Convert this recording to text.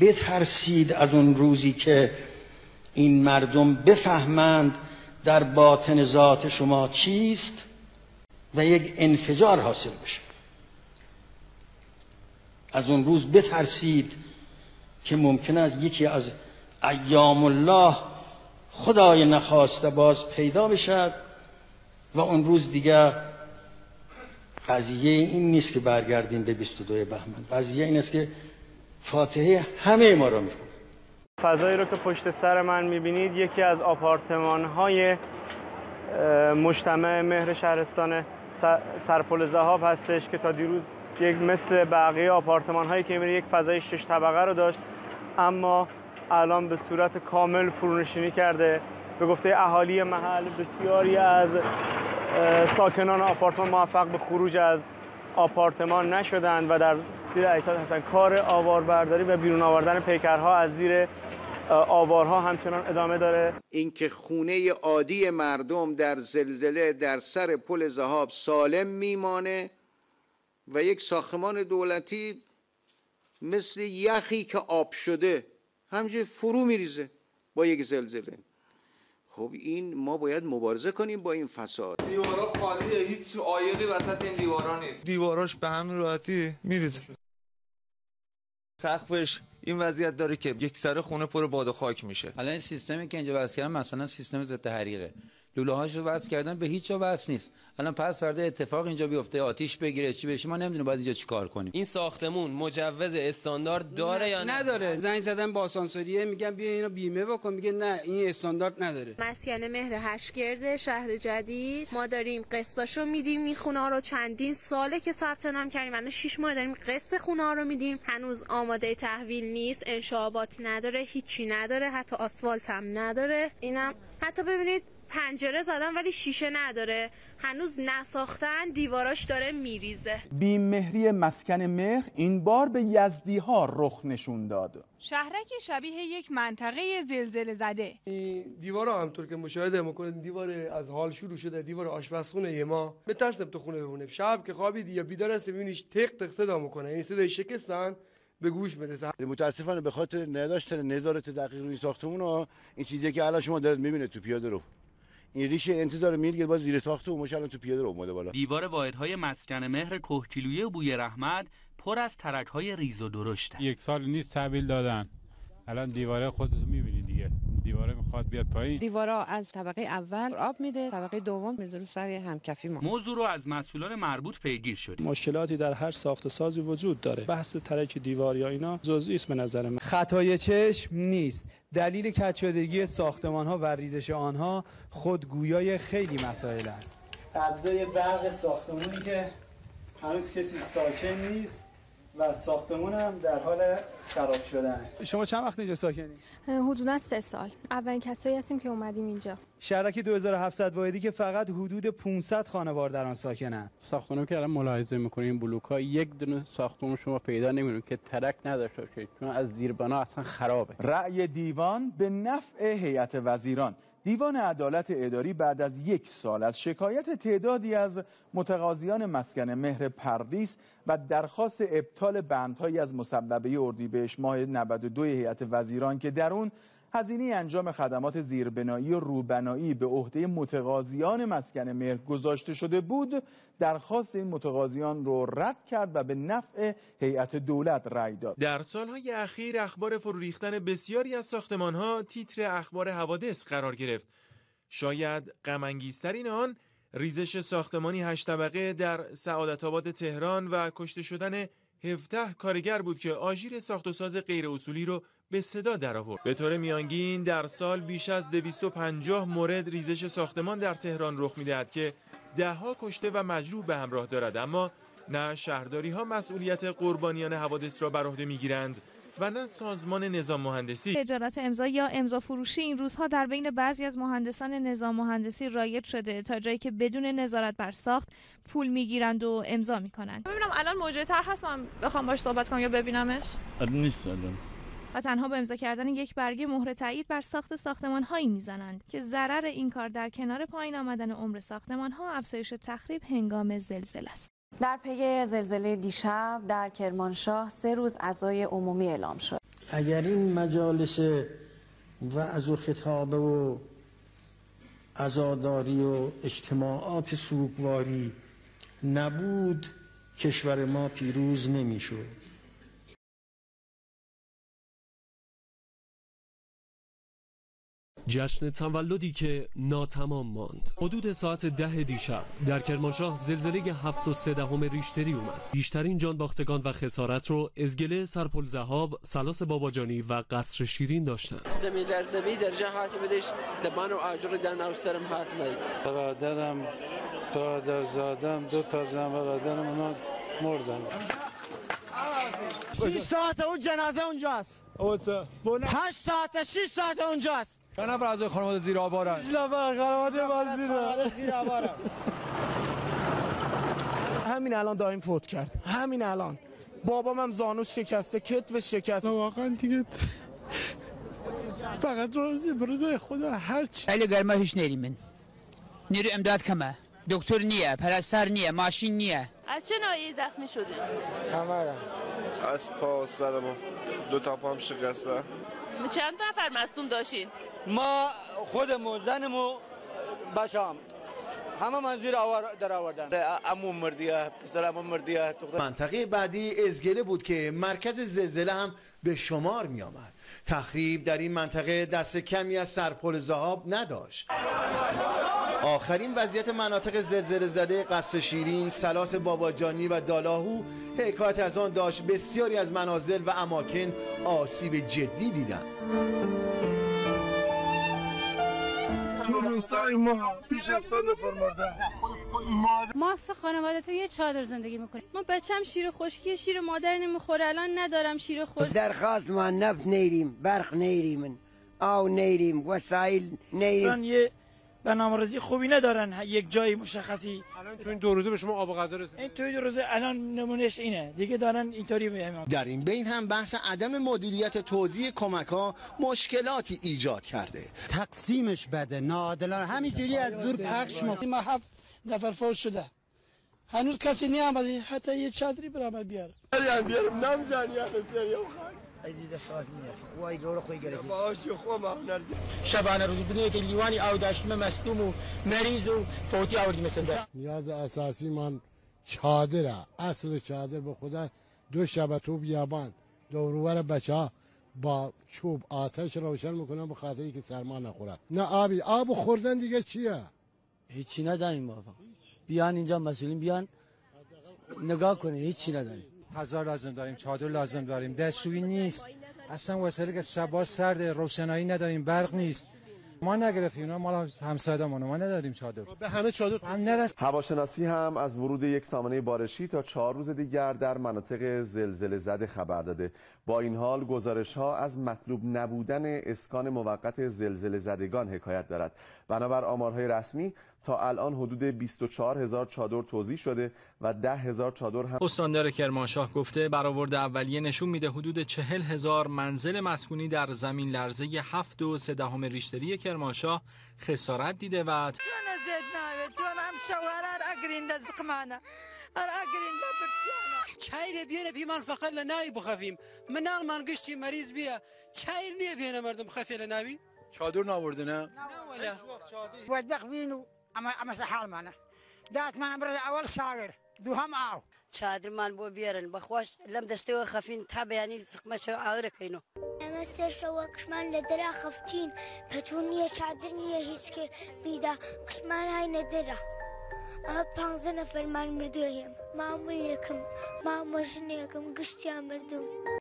بترسید از اون روزی که این مردم بفهمند در باطن ذات شما چیست و یک انفجار حاصل بشه. از اون روز بترسید که ممکن است یکی از ایام الله خدای نخواسته باز پیدا بشد و اون روز دیگر قضیه این نیست که برگردیم به 22 بهمن. قضیه این است که فاتحه همه ما را می‌خونه فضایی رو که پشت سر من می‌بینید یکی از آپارتمان های مجتمع مهر شهرستان سرپل زهاب هستش که تا دیروز یک مثل بقیه آپارتمان هایی که می‌بینید یک فضای شش طبقه رو داشت. اما الان به صورت کامل فرونشینی کرده. به گفته اهالی محل بسیاری از ساکنان آپارتمان موفق به خروج از آپارتمان نشدند و در زیر اجساد هستن کار آواربرداری و بیرون آوردن پیکرها از زیر آوارها همچنان ادامه داره. اینکه خونه عادی مردم در زلزله در سر پل زهاب سالم میمانه و یک ساختمان دولتی مثل یخی که آب شده همجه فرو میریزه با یک زلزله. خب این ما باید مبارزه کنیم با این فساد. دیوارا خالیه هیچ آیقی وسط این دیوارا نیست. دیواراش به همین راحتی میریزه. سقفش این وضعیت داره که یک سر خونه پر باد و خاک میشه. الان این سیستمی که اینجا واسه کردن مثلا سیستم ضد حریقه. لوله هاشو وصل کردن به هیچ جا وصل نیست. الان پس فردا اتفاق اینجا بیفته آتیش بگیره چی بشه ما نمی‌دونیم باید اینجا چیکار کنیم. این ساختمون مجوز استاندارد داره یا نه نداره. زنگ زدن با آسانسوریه میگن بیا اینو بیمه بکن میگه نه این استاندارد نداره. مسکن مهر هشگرد شهر جدید ما داریم قسطاشو میدیم این خونه رو چندین ساله که ثبت نام کردیم الان 6 ماه داریم قسط خونه رو میدیم. هنوز آماده تحویل نیست انشابات نداره هیچی نداره حتی آسفالت هم نداره. اینم حتی ببینید پنجره زدن ولی شیشه نداره. هنوز نساختن دیواراش داره میریزه. بیمهری مسکن مهر این بار به یزدی ها رخ نشون داد. شهرک شبیه یک منطقه زلزله زده. این دیوار همطور که مشاهده می‌کنید دیوار از حال شروع شده دیوار آشپزخونه یه ما. بترسم تو خونه بمونه. شب که خوابیدی یا بیدار هستی میبینیش تق تق صدا می‌کنه. این صدای شکستن به گوش برسه متاسفانه به خاطر نداشتن نظارت دقیق روی ساختمون ها این چیزی که الان شما دارید می‌بینید تو پیاده رو. این ریشه انتظار میل باز زیر ساخته و الان تو پیاده رو اومده بالا. دیوار واحدهای مسکن مهر کوهکیلویه بوی رحمت پر از ترک های ریز و درشته. یک سال نیست تحویل دادن. الان دیواره خودتون می‌بینید دیواره می‌خواد بیاد پایین. دیوارا از طبقه اول آب میده طبقه دوم می‌ذاره رو سر همکفی ما موضوع رو از مسئولان مربوط پیگیر شد. مشکلاتی در هر ساخت و سازی وجود داره. بحث ترک دیوار یا اینا جزئی است به نظر من. خطای چشم نیست. دلیل کج شدگی ساختمان ها و ریزش آنها خود گویای خیلی مسائل است. ابزای برق ساختمانی که هنوز کسی ساکن نیست. و ساختمون هم در حال خراب شدن شما چند وقت اینجا ساکنی؟ حدودا سه سال. اولین کسایی هستیم که اومدیم اینجا. شهرک 2700 واحدی که فقط حدود 500 خانوار در آن ساکنن. ساختمون که الان ملاحظه می‌کنیم بلوک ها یک دونه ساختمون شما پیدا نمی‌کنید که ترک نداشته باشه چون از زیر بنا اصلا خرابه. رأی دیوان به نفع هیئت وزیران. دیوان عدالت اداری بعد از یک سال از شکایت تعدادی از متقاضیان مسکن مهر پردیس و درخواست ابطال بندهایی از مسببه اردیبهشت ماه 92 هیئت وزیران که در اون هزینه انجام خدمات زیربنایی و روبنایی به عهده متقاضیان مسکن مهر گذاشته شده بود. درخواست این متقاضیان رو رد کرد و به نفع هیئت دولت رأی داد. در سالهای اخیر اخبار فرو ریختن بسیاری از ساختمانها تیتر اخبار حوادث قرار گرفت. شاید غم آن ریزش ساختمانی هشت طبقه در سعادت آباد تهران و کشته شدن 17 کارگر بود که آژیر ساخت و ساز غیر اصولی رو به صدا درآورد. به طور میانگین در سال بیش از 250 مورد ریزش ساختمان در تهران رخ می‌دهد که دهها کشته و مجروح به همراه دارد اما نه شهرداری ها مسئولیت قربانیان حوادث را بر عهده می‌گیرند و نه سازمان نظام مهندسی تجارت امضا یا امضا فروشی این روزها در بین بعضی از مهندسان نظام مهندسی رایج شده تا جایی که بدون نظارت بر ساخت پول می‌گیرند و امضا می‌کنند. ببینم الان موجه تر هست من بخوام باش صحبت کنم یا ببینمش؟ نیست الان. و تنها به امضا کردن یک برگه مهر تایید بر ساخت ساختمان هایی می‌زنند که ضرر این کار در کنار پایین آمدن عمر ساختمان ها افزایش تخریب هنگام زلزله است. در پی زلزله دیشب در کرمانشاه سه روز عزای عمومی اعلام شد. اگر این مجالس وعظ و خطابه و عزاداری و اجتماعات سوگواری نبود کشور ما پیروز نمی‌شد. جشن تولدی که ناتمام ماند. حدود ساعت ده دیشب در کرمانشاه زلزله هفت و سه دهم ریشتری اومد. بیشترین جان باختگان و خسارت رو ازگله سرپل زهاب سلاس باباجانی و قصر شیرین داشتن زمین در زمین در جه بدش دبان و آجر در نو سرم هات مد برادرم برادر زادم دو تا زن برادرم اونا مردن. 6 ساعت اون جنازه اونجاست. هشت ساعت 6 ساعت اونجاست. چند نفر از خانواده زیر آبارن نفر خانواده ما زیر همین الان دایم فوت کرد. همین الان. بابام هم زانوش شکسته کتفش شکسته واقعا دیگه فقط روزی برده خدا هرچی خیلی گرما هیچ نیریم نیرو امداد کمه. دکتر نیه پرستار نیه ماشین نیه. از چه نوعی زخمی شدیم؟ کمرم از پا و سرم دو تا پام شکسته. چند نفر مصدوم داشتین؟ ما خودمو زنمو بشام همه من زیر آور در آوردن. امو مردیه پسرم مردیه منطقه بعدی ازگله بود که مرکز زلزله هم به شمار می آمد تخریب در این منطقه دست کمی از سرپل زهاب نداشت. آخرین وضعیت مناطق زلزله زده قصر شیرین، سلاس باباجانی و دالاهو. حکایت از آن داشت بسیاری از منازل و اماکن آسیب جدی دیدند. تو روستای ما پیش از صد نفر مرده ما سه خانواده تو یه چادر زندگی می‌کنیم. ما بچم شیر خشکی شیر مادر نمی‌خوره. الان ندارم شیر خوش درخواست ما نفت نیریم برق نیریم آو نیریم وسایل نیریم. یه برنامه‌ریزی خوبی ندارن. یک جای مشخصی. الان تو این دو روزه به شما آب و غذا رسید این توی دو روزه الان نمونهش اینه. دیگه دارن اینطوری میام در این بین هم بحث عدم مدیریت توزیع کمک ها مشکلاتی ایجاد کرده. تقسیمش بده. ناعادلانه همینجوری از دور پخش ما ما هفت نفر فوت شده. هنوز کسی نیامده. حتی یه چادری برام بیاره. بیارم. بیارم نمزن یا بیارم. خوای گور خوی گرفت باشه خو ما هنر شبانه روز بدون که لیوانی او داشتم مصدوم و مریض و فوتی آوردیم مثلا نیاز اساسی من چادره. اصل چادر به خدا دو شب تو بیابان دوروبر بچه ها با چوب آتش روشن می‌کنن به خاطری که سرما نخوره. نه آبی آب خوردن دیگه چیه؟ هیچی نداریم بابا. بیان اینجا مسئولین بیان نگاه کنین هیچی نداریم. غذا لازم داریم چادر لازم داریم. دستشویی نیست. اصلا وسایلی که شبا سرد روشنایی نداریم برق نیست. ما نگرفتیم اینا مال همسایه‌مون ما نداریم چادر به همه چادر هم نرس هواشناسی هم از ورود یک سامانه بارشی تا چهار روز دیگر در مناطق زلزله زده خبر داده. با این حال گزارش ها از مطلوب نبودن اسکان موقت زلزله زدگان حکایت دارد. بنابر آمارهای رسمی تا الان حدود 24 هزار چادر توزیع شده و 10 هزار چادر هم استاندار کرمانشاه گفته برآورد اولیه نشون میده حدود 40 هزار منزل مسکونی در زمین لرزه 7 و 3 دهم ریشتری کرمانشاه خسارت دیده و چایر بیانه پیمان فقط لناوی بخفیم من نال من گشتی مریض بیا چایر نیه بیانه مردم خفی لناوی چادر ناورده نه نه ولا ودق بینو. ئەمە ئەمەسە حالمانە داتمان ئەمرە ئەوەل ساگر دووهم ئاو. چادرمان بۆ بێرن بەخۆش لەم دەستەوە خەفین تا بەیانی سقمەچە ئاورەکەینەوە. ئەمە سێشەوە کشمان لە دەرا خەفتین. پەتون نییە چادر نییە هیچکێ بیدا. قسمان هاینە دەرا. ئەمە پانزە نەفەرمان مردوێم، مامە یەکەم، مامە ژنێکم گشتیان مردوون.